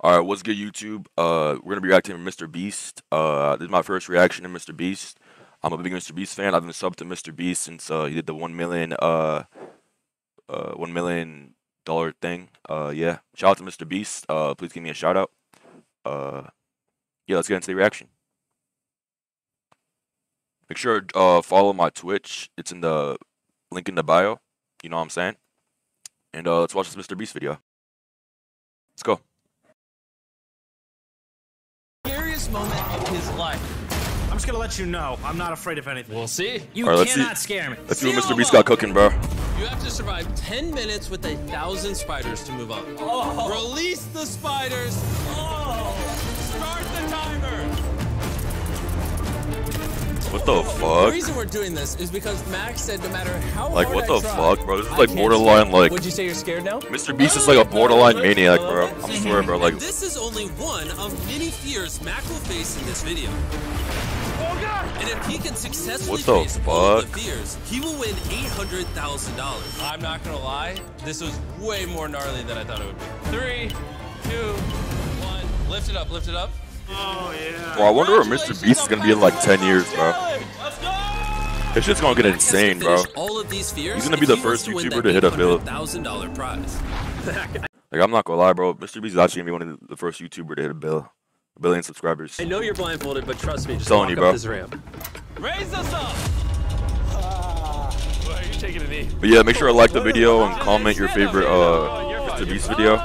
All right, what's good, YouTube? Uh, we're gonna be reacting to Mr. Beast. Uh, this is my first reaction to Mr. Beast. I'm a big Mr. Beast fan. I've been subbed to Mr. Beast since uh, he did the one million uh, uh, one million dollar thing. Uh, yeah, shout out to Mr. Beast. Uh, please give me a shout out. Uh, yeah, let's get into the reaction. Make sure uh follow my Twitch. It's in the link in the bio. You know what I'm saying? And uh, let's watch this Mr. Beast video. Let's go. Scariest moment of his life. I'm just gonna let you know, I'm not afraid of anything. We'll see. You All right, let's cannot see- scare me. Let's see what Mr. Beast got cooking, bro. You have to survive 10 minutes with a thousand spiders to move up. Oh. Release the spiders. Oh. Start the timer. What the fuck? The reason we're doing this is because Mac said no matter how Like, hard what I the try, fuck, bro? This is like borderline, scare. like- Would you say you're scared now? Mr. Beast is like a borderline maniac, bro. I'm swear, bro. Like, This is only one of many fears Mac will face in this video. And if he can successfully What the face all the fears, he will win $800,000. I'm not gonna lie, this was way more gnarly than I thought it would be. Three, two, one. Lift it up, lift it up. Oh yeah. bro, I wonder where Mr. Beast is gonna be in like 10 years, bro. Let's! This shit's gonna get Mac has to insane, bro. All of these fears He's gonna be the first win YouTuber to hit a bill. $800,000 prize. Like, I'm not gonna lie, bro. Mr. Beast is actually gonna be one of the first YouTuber to hit a bill, a billion subscribers. I know you're blindfolded, but trust me, just Telling walk you, up bro. this ramp. Raise us up! Why are you taking a knee? But yeah, make sure to like the video and comment your favorite uh Mr. Beast video.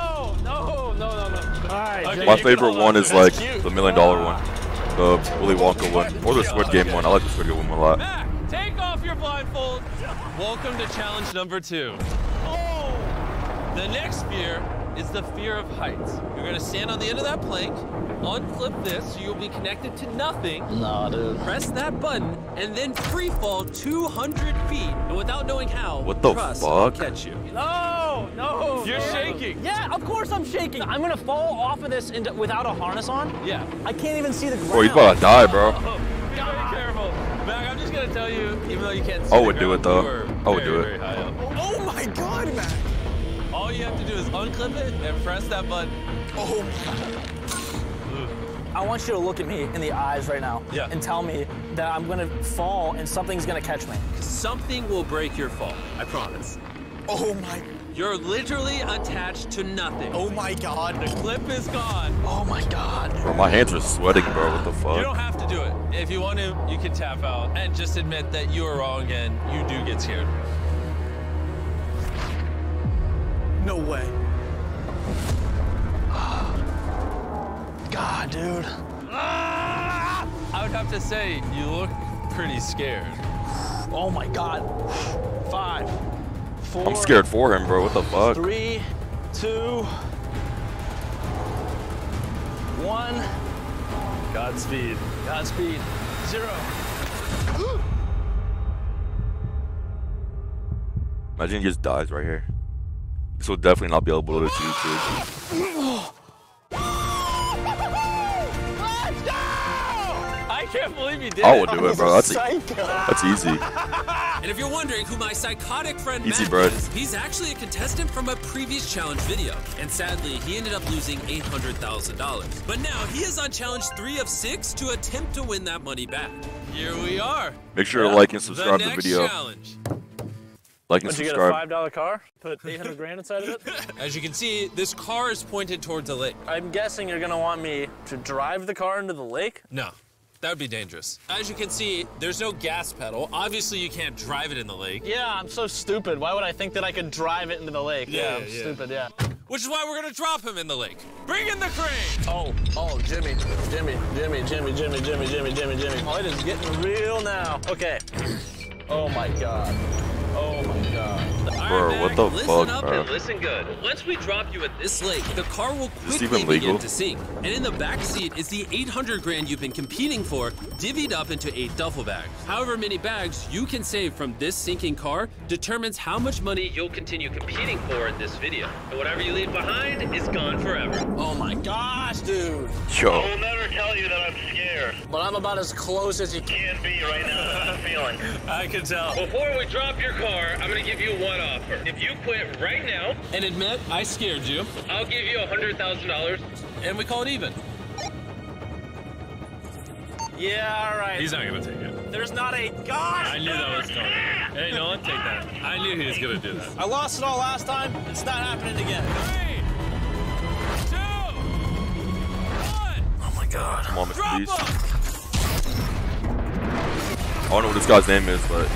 My favorite one is like the million dollar one, the Willy Wonka one, or the Squid Game one. I like the Squid Game one a lot. Mac, take off your blindfold. Welcome to challenge number two. Oh! The next fear is the fear of heights. You're gonna stand on the end of that plank, unclip this, so you'll be connected to nothing. Nah, dude. Press that button, and then free fall 200 feet. And without knowing how, What the trust I'll fuck? catch you. No, no. You're man. shaking. Yeah, of course I'm shaking. I'm gonna fall off of this into, without a harness on. Yeah. I can't even see the ground. Bro, he's about to die, bro. Oh, be very careful. Mac, I'm just gonna tell you, even though you can't see I the would do it, though. you were I would very, do it. very high up. Oh my god, Mac. All you have to do is unclip it and press that button. Oh I want you to look at me in the eyes right now Yeah. and tell me that I'm gonna fall and something's gonna catch me. Something will break your fall. I promise. Oh my You're literally attached to nothing. Oh my god. The clip is gone. Oh my god. Bro, my hands are sweating, bro. What the fuck? You don't have to do it. If you want to, you can tap out and just admit that you were wrong and you do get scared. No way. God, dude. I would have to say, you look pretty scared. Oh my God. Five, four. I'm scared for him, bro. What the fuck? Three, two, one. Godspeed. Godspeed. Zero. Imagine he just dies right here. This will definitely not be able to see YouTube. I can't believe you did I would do it, bro. That's that's easy. And if you're wondering who my psychotic friend Easy, Matt bro. is, he's actually a contestant from a previous challenge video. And sadly, he ended up losing $800,000. But now he is on challenge three of six to attempt to win that money back. Here we are. Make sure to like and subscribe the to the next video. challenge. Like and Did you get a five dollar car? Put eight hundred grand inside of it. As you can see, this car is pointed towards a lake. I'm guessing you're gonna want me to drive the car into the lake. No, that would be dangerous. As you can see, there's no gas pedal. Obviously, you can't drive it in the lake. Yeah, I'm so stupid. Why would I think that I could drive it into the lake? Yeah, I'm yeah. stupid. Yeah. Which is why we're gonna drop him in the lake. Bring in the crane! Oh, oh, Jimmy, Jimmy, Jimmy, Jimmy, Jimmy, Jimmy, Jimmy, Jimmy, Jimmy. Oh, it is getting real now. Okay. Oh my God. Oh my God. All Bro, right, what the listen fuck, up bro? and listen good. Once we drop you at this lake, the car will quickly begin legal? to sink. And in the back seat is the 800 grand you've been competing for, divvied up into eight duffel bags. However many bags you can save from this sinking car determines how much money you'll continue competing for in this video. And whatever you leave behind is gone forever. Oh my gosh. dude. Yo. will never tell you that I'm scared. But I'm about as close as you can. Can be right now. I'm feeling. I can tell. Before we drop your car, I'm gonna give you one offer. If you quit right now and admit I scared you, I'll give you a hundred thousand dollars, and we call it even. Yeah, all right. He's not gonna take it. There's not a god. I knew that was coming. Hey, no one take that. I knew he was gonna do that. I lost it all last time. It's not happening again. Three, two, one. Oh my god. Come on, Mr. Drop Beast. him. I don't know what this guy's name is, but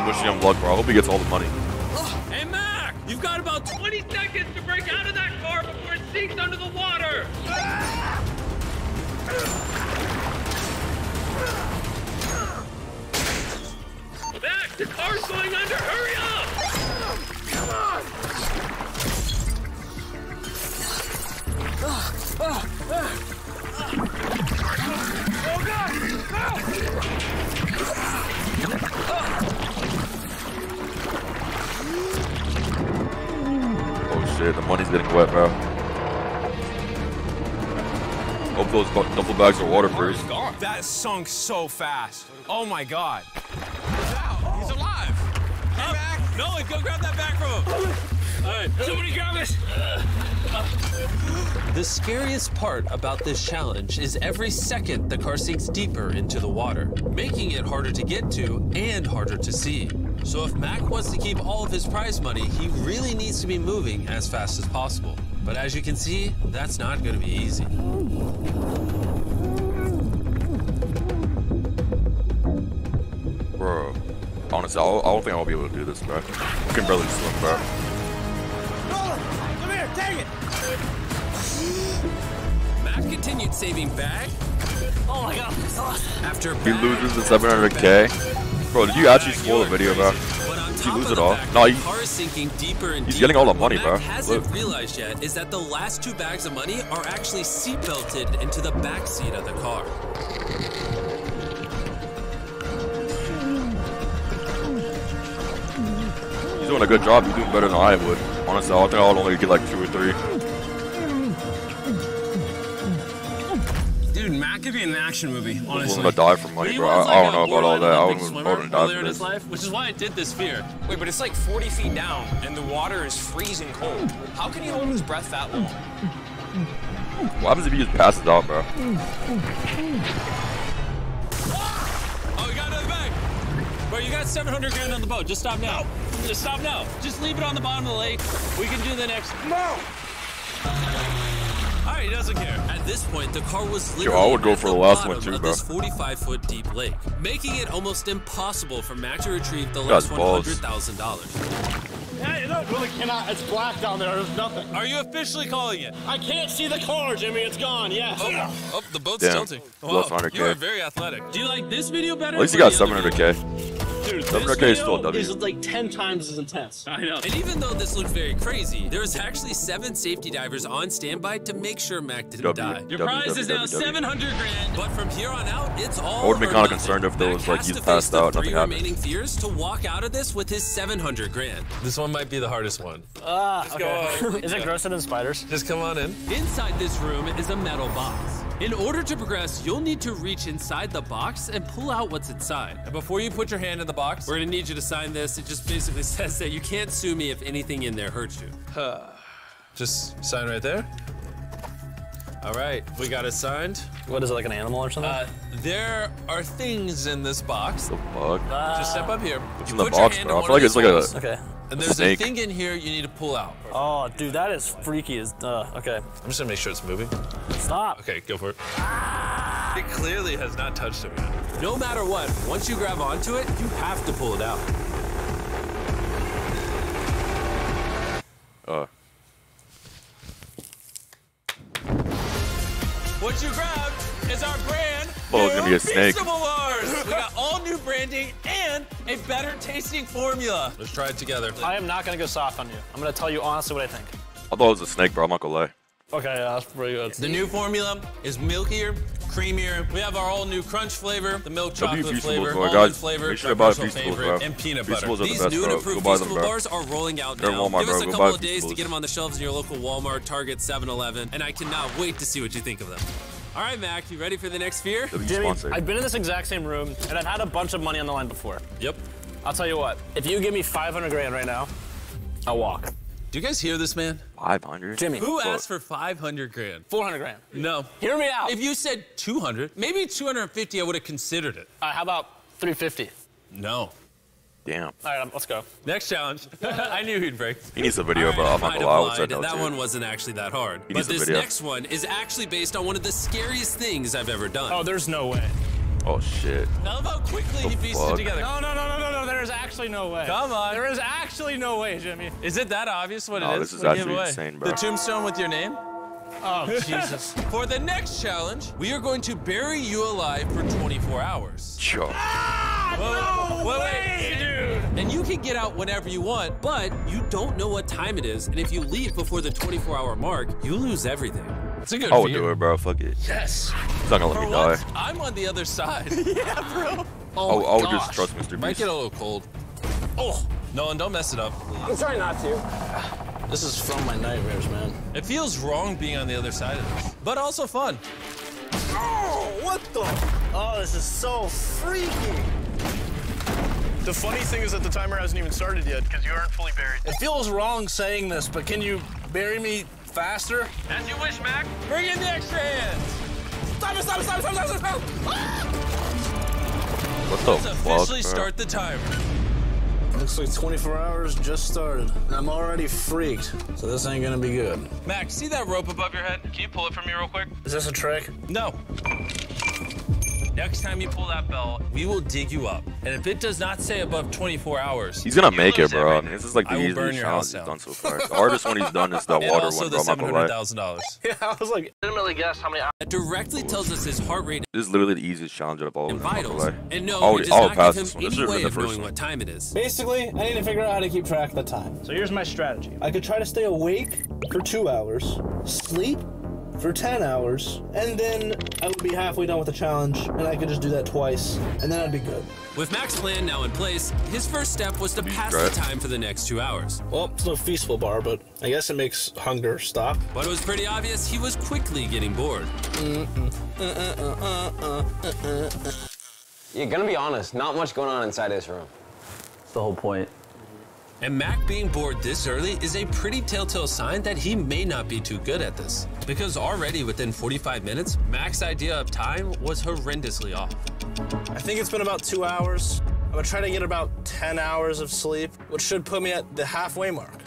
I'm wishing him luck, bro. I hope he gets all the money. Hey Mac, you've got about 20 seconds to break out of that car before it sinks under the water. Mac, the car's going under. Hurry up! Oh shit, the money's getting wet, bro. Hope those bu- duffel bags are waterproof. Oh that sunk so fast. Oh my god. He's alive. Hey, Mac. Nolan, go grab that bag from him. All right, somebody grab this. The scariest part about this challenge is every second the car sinks deeper into the water, making it harder to get to and harder to see. So if Mac wants to keep all of his prize money, he really needs to be moving as fast as possible. But as you can see, that's not going to be easy. Bro. Honestly, I don't I don't think I'll be able to do this, bro. I can barely swim, bro. Come here, take it. Mac continued saving back. Oh my god. after He loses the 700k. Bro, did you actually spoil the video, bro? crazy. But on Did top lose it all? No, that he- the car is sinking deeper and he's getting all the money, bro. hasn't Look. realized yet is that the last two bags of money are actually seat belted into the back seat of the car. He's doing a good job. He's doing better than I would. Honestly, I think I'll only get like two or three. Dude, Mac could be in an action movie, honestly. I'm gonna die for money, He bro. was I, I don't know about all that. I Olympic wouldn't, I swimmer wouldn't die earlier for in his this. life, which is why I did this fear. Wait, but it's like 40 feet down and the water is freezing cold. How can you hold his breath that long? What happens if he just passes out, bro? Oh, you got another bag. Bro, you got 700 grand on the boat. Just stop now. Just stop now. Just leave it on the bottom of the lake. We can do the next. No. All right, he doesn't care. At this point, the car was Yo, literally I would go at for the the last bottom one too, of bro. this 45 foot deep lake, making it almost impossible for Mac to retrieve the last balls. $100,000. Yeah, you really cannot. It's black down there. There's nothing. Are you officially calling it? I can't see the car, Jimmy. It's gone. Yes. Oh, oh the boat's Damn. tilting. Lost Wow, 100K. you are very athletic. Do you like this video better? At least you got the other video? 700k. Dude, 700K this still video W. is like 10 times as intense. I know. And even though this looked very crazy, there was actually seven safety divers on standby to make sure Mac didn't W, die. Your W, prize is W, now W. 700 grand. But from here on out, it's all. I would be kinda concerned if there Mac was, like, has he's passed face the out, nothing three happened. remaining fears to walk out of this with his 700 grand. This one might be the hardest one. Ah, okay. is it grosser than spiders? Just come on in. Inside this room is a metal box. In order to progress, you'll need to reach inside the box and pull out what's inside. And before you put your hand in the box, we're gonna need you to sign this. It just basically says that you can't sue me if anything in there hurts you. Just sign right there. All right, we got it signed. What is it, like an animal or something? Uh, there are things in this box. The fuck? Just step up here. What's You in the box, bro? I feel like it's like a- okay. And there's snake. a thing in here you need to pull out. Oh, dude, that is freaky as, uh, okay. I'm just gonna make sure it's moving. Stop. Okay, go for it. It clearly has not touched him yet. No matter what, once you grab onto it, you have to pull it out. Uh, What you grabbed is our brand Oh, it's new gonna be a snake. Feastable Bars. we got all new branding and a better tasting formula. Let's try it together. I am not gonna go soft on you. I'm gonna tell you honestly what I think. I thought it was a snake, bro. I'm not gonna lie. Okay, yeah, that's pretty good. The new formula is milkier, creamier. We have our all new crunch flavor, the milk chocolate Feastables, flavor, bro. almond Guys, flavor, make sure to buy personal Feastables, favorite, bro. and peanut Feastables butter. are the These best, new bro. and improved Go buy them, Feastable bro. bars are rolling out They're now. Walmart, Give us bro. a Go couple of days to get them on the shelves in your local Walmart, Target, 7-Eleven, and I cannot wait to see what you think of them. All right, Mac, you ready for the next fear? Jimmy, sponsor. I've been in this exact same room, and I've had a bunch of money on the line before. Yep. I'll tell you what, if you give me 500 grand right now, I'll walk. Do you guys hear this, man? 500? Jimmy, Who Fuck. asked for 500 grand? 400 grand. No. Hear me out. If you said 200, maybe 250, I would have considered it. Uh, how about 350? No. Damn. All right, let's go. Next challenge. I knew he'd break. He needs a video, All bro. right, I'm I not might gonna lie. that lied. note, That too? one wasn't actually that hard. He But this next one is actually based on one of the scariest things I've ever done. Oh, there's no way. Oh, shit. I love how quickly he pieced fuck? it together. No, no, no, no, no, no. There is actually no way. Come on. There is actually no way, Jimmy. Is it that obvious what No, it is? this is What actually insane, bro. The tombstone with your name? Oh, Jesus. For the next challenge, we are going to bury you alive for 24 hours. Yo. Ah, wait, wait, wait, dude. And you can get out whenever you want, but you don't know what time it is. And if you leave before the 24 hour mark, you lose everything. It's a good I would fear. do it, bro. Fuck it. Yes. He's not gonna let For me die. I'm on the other side. yeah, bro. Oh, I, I would my oh, just gosh. trust Mr. Might get a little cold. Oh, Nolan, don't mess it up. I'm trying not to. This is from my nightmares, man. It feels wrong being on the other side of this, but also fun. Oh, what the? Oh, this is so freaky. The funny thing is that the timer hasn't even started yet because you aren't fully buried. It feels wrong saying this, but can you bury me faster? As you wish, Mac. Bring in the extra hands. Stop it, stop it, stop it, stop it, stop it, stop it. What the Let's fuck, officially bro? start the timer. Looks like 24 hours just started. And I'm already freaked, so this ain't gonna be good. Mac, see that rope above your head? Can you pull it for me real quick? Is this a trick? No. Next time you pull that bell, we will dig you up. And if it does not say above 24 hours, He's gonna make it, bro. Everything. this is like the easiest challenge he's done so far. The hardest one he's done is that And water also one, the bro. I'm not gonna lie. $700,000. Yeah, I was like, legitimately guess how many hours. That directly tells us his heart rate This is literally the easiest challenge of all of and. I'm not gonna vitals. And no, I it would- does I would not pass give this him one. This any should've way of knowing one. what time it is. Basically, I need to figure out how to keep track of the time. So here's my strategy. I could try to stay awake for two hours, sleep for 10 hours, and then I would be halfway done with the challenge, and I could just do that twice, and then I'd be good. With Mac's plan now in place, his first step was to pass the time for the next two hours. Well, it's no feastable bar, but I guess it makes hunger stop. But it was pretty obvious he was quickly getting bored. You're gonna be honest, not much going on inside this room. That's the whole point. And Mac being bored this early is a pretty telltale sign that he may not be too good at this. Because already within 45 minutes, Mac's idea of time was horrendously off. I think it's been about two hours. I'm gonna try to get about 10 hours of sleep, which should put me at the halfway mark.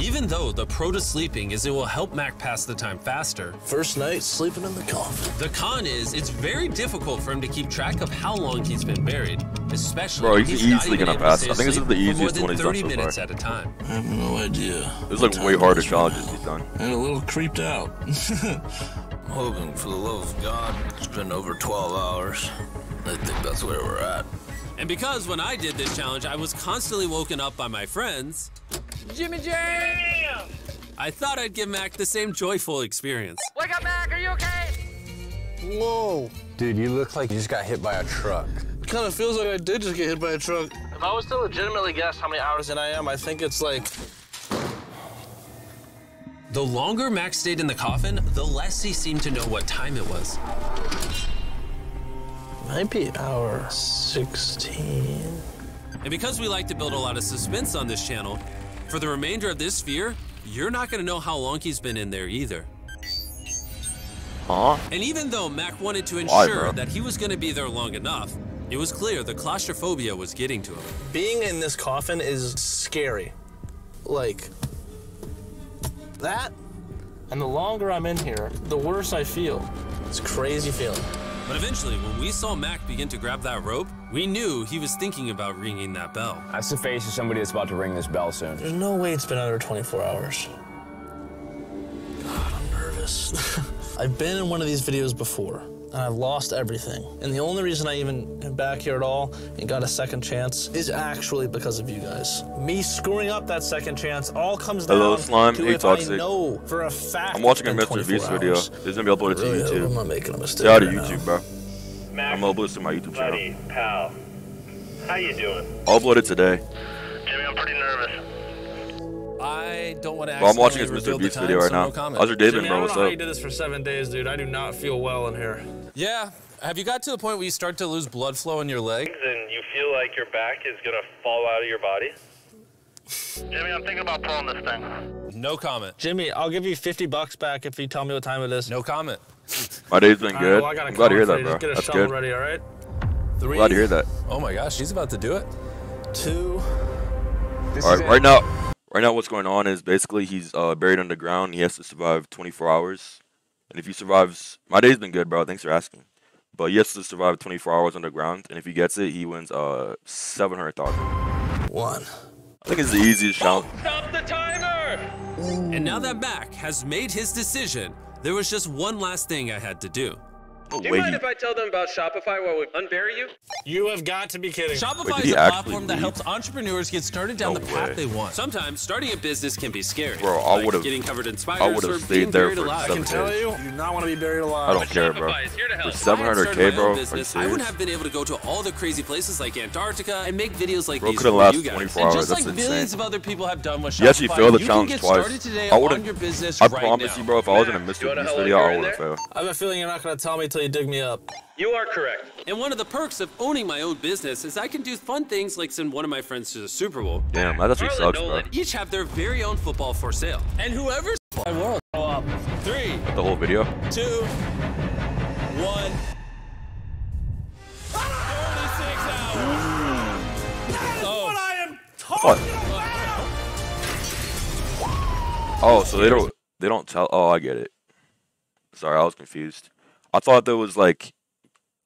Even though the pro to sleeping is it will help Mac pass the time faster, First night sleeping in the coffin. the con is it's very difficult for him to keep track of how long he's been buried, especially Bro, when he's easily gonna able to pass. I think this is the more easiest than one he's done 30 so minutes far. at a time. I have no idea. There's like way harder challenges he's done. And a little creeped out. Hogan, for the love of God, it's been over 12 hours. I think that's where we're at. And because when I did this challenge, I was constantly woken up by my friends, Jimmy Jam! I thought I'd give Mac the same joyful experience. Wake up, Mac. Are you okay? Whoa. Dude, you look like you just got hit by a truck. It kind of feels like I did just get hit by a truck. If I was to legitimately guess how many hours in I am, I think it's like The longer Mac stayed in the coffin, the less he seemed to know what time it was. might be hour 16. And because we like to build a lot of suspense on this channel, for the remainder of this sphere, you're not gonna know how long he's been in there either. Huh? And even though Mac wanted to ensure bro? that he was gonna be there long enough, it was clear the claustrophobia was getting to him. Being in this coffin is scary. Like, that, and the longer I'm in here, the worse I feel. It's a crazy feeling. But eventually, when we saw Mac begin to grab that rope, we knew he was thinking about ringing that bell. That's the face of somebody that's about to ring this bell soon. There's no way it's been under 24 hours. God, I'm nervous. I've been in one of these videos before. And I've lost everything. And the only reason I even am back here at all and got a second chance is actually because of you guys. Me screwing up that second chance all comes down Hello, Slime. to Hey, if Toxic. I know for a fact. I'm watching a Mr. 24 Beast video. It's gonna be uploaded to YouTube. I'm not making a mistake. Stay out of right now. YouTube, bro. Mac, I'm gonna upload this to my YouTube channel. buddy, pal, how you doing? I'll upload it today. Jimmy, I'm pretty nervous. I don't want to. Bro, I'm watching his Mr. reveal Beast time, video right so now. no comment. How's your day been, Jimmy, I bro? don't What's know how up? you did this for seven days, dude. I do not feel well in here. Yeah. Have you got to the point where you start to lose blood flow in your legs? And you feel like your back is gonna fall out of your body? Jimmy, I'm thinking about pulling this thing. No comment. Jimmy, I'll give you 50 bucks back if you tell me what time it is. No comment. My day's been All right, good. well, I got a I'm glad to hear that, bro. Just That's get a shovel good. ready, all right? Three. Glad to hear that. Oh my gosh, she's about to do it. Two. All right, right now, right now, what's going on is basically he's uh, buried underground. He has to survive 24 hours, and if he survives, my day's been good, bro. Thanks for asking. But he has to survive 24 hours underground, and if he gets it, he wins uh 700,000. One. I think it's the easiest challenge. Stop the timer! And now that Mac has made his decision, there was just one last thing I had to do. No Do you mind he- if I tell them about Shopify while we unbury you? You have got to be kidding. Shopify Wait, is a actually platform that helps entrepreneurs get started down No the path way. they want. Sometimes starting a business can be scary. Bro, I like would've- getting covered in I spiders would've stayed there buried for alive. I can tell days. you, you do not want to be buried alive. I don't care, bro. Shopify is here to For help. If I 700k, bro. own Are you business, I wouldn't have been able to go to all the crazy places like Antarctica and make videos like Bro these could've for lasted you guys. 24 and hours, just that's like millions insane. of other people have done with Shopify, He actually failed the you challenge can get twice. started today I on would've- your business I right promise now. you, bro. If I was in a Max, Mr. you wanna Beast hello video, I would have failed. I have a feeling you're not going to tell me until you dig me up. You are correct. And one of the perks of owning my own business is I can do fun things like send one of my friends to the Super Bowl. Damn, that actually Harlan sucks, bro. Each have their very own football for sale. And whoever's my world. Three, The whole video. two, one. 36 hours. Oh, What? Oh, so they don't they don't tell. Oh, I get it. Sorry, I was confused. I thought there was like.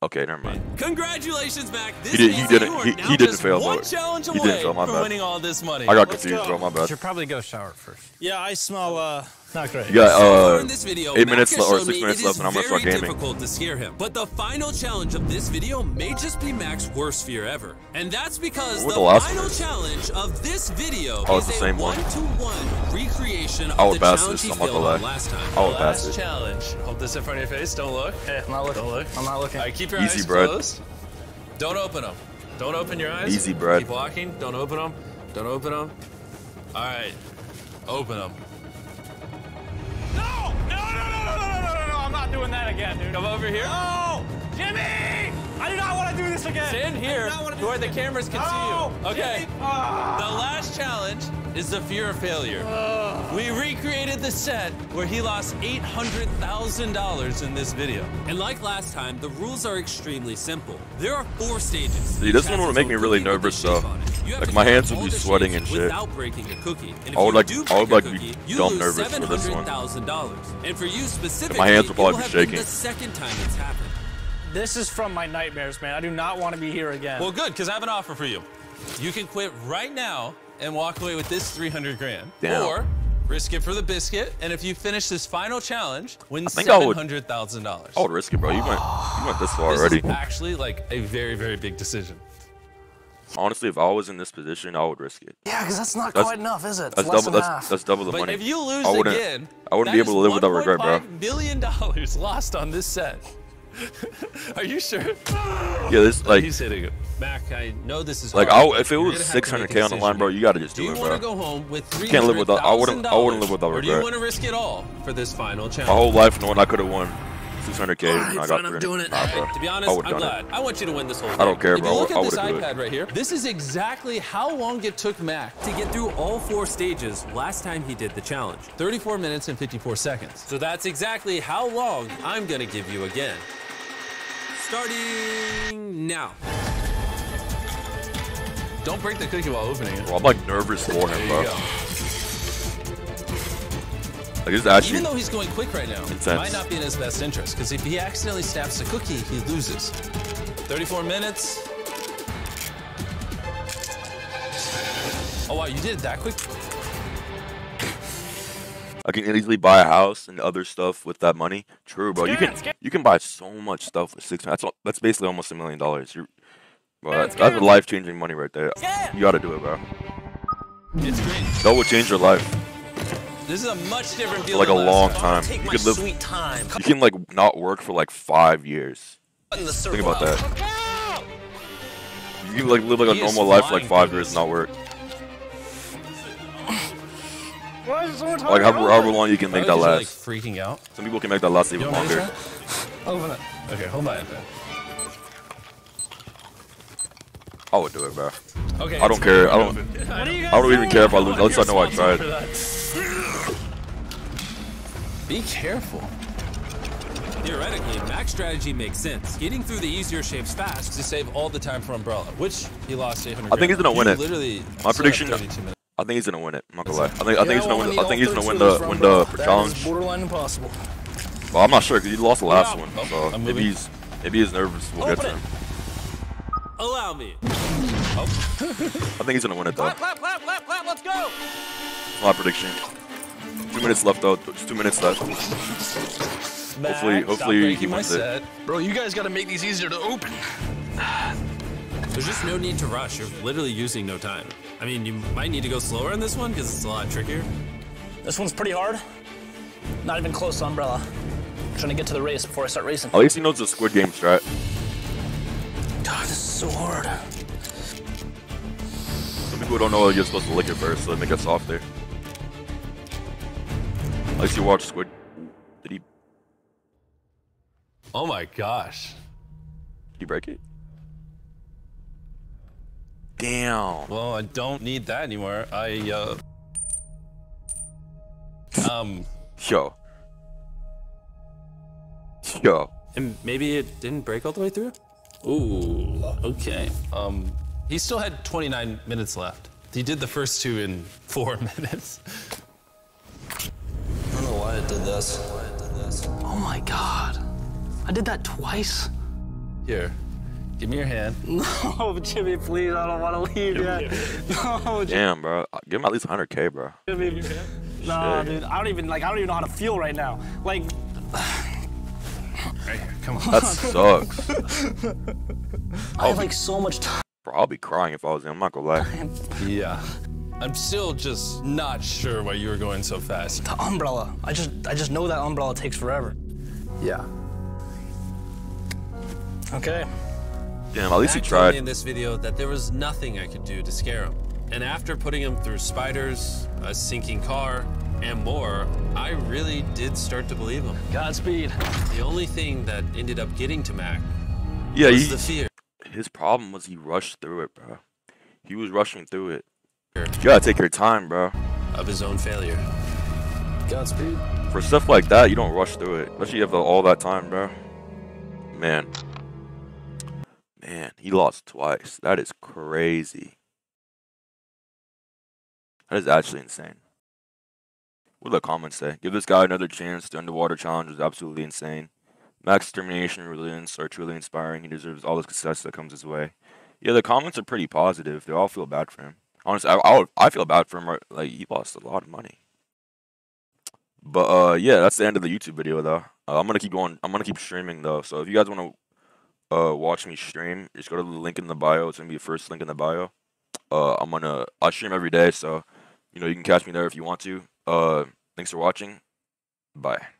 Okay, never mind. Congratulations, Mac. This He did, he didn't. he- now he didn't just fail, one but challenge he away didn't fail, my bad. winning all this money. I got Let's confused, go. bro. My bad. Should probably go shower first. Yeah, I smell, uh, not great. You got uh in this video, eight minutes left, or six minutes left, and I'm gonna start gaming. difficult to scare him. But the final challenge of this video may just be Mac's worst fear ever, and that's because What the, the last final one challenge of this video Oh, is it's the a same one. one-to-one recreation of the challenge he failed on last time. I would pass Last it. challenge. Hold this in front of your face. Don't look. Hey, I'm not looking. Don't look. I'm not looking. All right, keep your Easy eyes bread. closed. Don't open them. Don't open your eyes. Easy bro. Keep walking. Don't open them. Don't open them. All right. Open them. Doing that again, dude. Come over here. No! Jimmy! I do not want to do this again. Stand here I do not wanna do where the this. cameras can No! see you. Okay. Jimmy! Ah! The last challenge is the fear of failure. We recreated the set where he lost $800,000 in this video. And like last time, the rules are extremely simple. There are four stages. See, this one would make me really nervous, though. Like, my hands would be sweating and shit. Without breaking a cookie. And if I would you like- do I would break a like be cookie, you dumb nervous for this one. $700,000. And for you specifically, My hands will probably be shaking. the second time it's happened. This is from my nightmares, man. I do not want to be here again. Well, good, because I have an offer for you. You can quit right now and walk away with this 300 grand. Damn. Or risk it for the biscuit, and if you finish this final challenge, win think I would- $700,000. I would risk it, bro. You went you went this far This already. is actually like a very, very big decision. Honestly, if I was in this position, I would risk it. Yeah, because that's not That's- quite enough, is it? That's less double. than That's that's double the But money. if you lose I wouldn't. again, I wouldn't be able to live without regret, bro. $1.5 million lost on this set. Are you sure? Yeah, this like He's hitting it. Mac, I know this is like hard, if it was gonna have to make a 600k on the line, bro, you gotta just Do do you it, bro. go home with can't live without- I wouldn't- I wouldn't live without Or do you want to risk it all for this final challenge? My whole life knowing I could have won 600k and I fine, got I'm 300. doing it. Nah, bro. To be honest, I I'm glad. it. I want you to win this whole thing. I don't care, if bro. you look I at this would've do it. iPad right here, this is exactly how long it took Mac to get through all four stages last time he did the challenge. 34 minutes and 54 seconds. So that's exactly how long I'm gonna give you again. Starting now. Don't break the cookie while opening it. Bro, I'm like nervous for him, bro. Like this is actually Even though he's going quick right now, it might not be in his best interest, because if he accidentally snaps the cookie, he loses. 34 minutes. Oh wow, you did it that quick? I can easily buy a house and other stuff with that money. True, bro. You can you can buy so much stuff with six. That's al- that's basically almost a million dollars. You're, bro, that's, that's life changing money right there. You gotta do it, bro. It's great. That will change your life This is a much different for deal. like a than last long time. time. Take You my could live. sweet time. You can like not work for like five years. Think about that. You can like live like a normal life for like five years and not work. Like however, however long you can make that last. like freaking out. Some people can make that last You even want me to longer. try? Open it. Okay, hold on. I would do it, bro. Okay. I don't care. I don't. What are you I don't even care if I lose. At least I know I tried. Be careful. Theoretically, Mac's strategy makes sense. Getting through the easier shapes fast To save all the time for Umbrella, which he lost 800 I think he's gonna win it. Literally. My still have prediction. 32 minutes. I think he's gonna win it. I'm not gonna lie. I think I think he's gonna win. need I think he's gonna win the win the That is challenge. borderline impossible. Well, I'm not sure because he lost the last one, so maybe he's maybe he's nervous. We'll get to him. Allow me. I think he's gonna win it though. Clap, clap, clap, clap, let's go. My prediction. Two minutes left though. Two minutes left. Hopefully, Stop hopefully he breaking my wins it. set. Bro, you guys gotta make these easier to open. There's just no need to rush. You're literally using no time. I mean, you might need to go slower in this one because it's a lot trickier. This one's pretty hard. Not even close to Umbrella. trying to get to the race before I start racing. At least he knows the Squid Game strat. God, this is so hard. Some people don't know you're supposed to lick it first, so they make it softer. At least you watch Squid. Did he? Oh my gosh. Did he break it? Damn. Well, I don't need that anymore. I, uh. Um. Yo. Yo. And maybe it didn't break all the way through? Ooh, okay. Um. He still had 29 minutes left. He did the first two in four minutes. I don't know why I did this. Why I did this. Oh my god. I did that twice. Here. Give me your hand. No, Jimmy, please. I don't want to leave yet. No, Damn, bro. Give him at least 100k, bro. Jimmy. Nah, Shit. dude. I don't even like. I don't even know how to feel right now. Like, Right here. Come on. That sucks. I have like so much time. Bro, I'll be crying if I was him. I'm not gonna lie. Yeah. I'm still just not sure why you were going so fast. The umbrella. I just, I just know that umbrella takes forever. Yeah. Okay. Damn, at least he Mac me tried. in this video that there was nothing I could do to scare him. And after putting him through spiders, a sinking car, and more, I really did start to believe him. Godspeed. The only thing that ended up getting to Mac Yeah, was he, the fear. his problem was he rushed through it, bro. He was rushing through it. You gotta take your time, bro. of his own failure. Godspeed. For stuff like that, you don't rush through it. Especially if you have all that time, bro. Man. He lost twice. That is crazy. That is actually insane. What do the comments say? Give this guy another chance. The underwater challenge was absolutely insane. Mac's determination and resilience are truly inspiring. He deserves all the success that comes his way. Yeah, the comments are pretty positive. They all feel bad for him. Honestly, I, I, I feel bad for him. Like he lost a lot of money. But uh, yeah, that's the end of the YouTube video though. Uh, I'm gonna keep going. I'm gonna keep streaming though. So if you guys wanna uh watch me stream, just go to the link in the bio. It's gonna be the first link in the bio. Uh, I'm gonna I stream every day, so you know you can catch me there if you want to. Uh, thanks for watching. Bye.